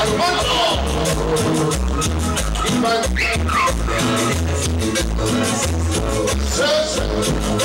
as much in my session.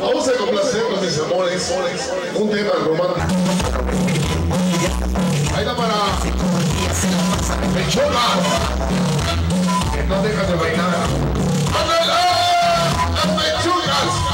Vamos a complacer con mis amores un tema romántico. Baila para el Que no dejas de bailar. ¡Ándale! ¡Las pechugas!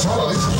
sala, dice.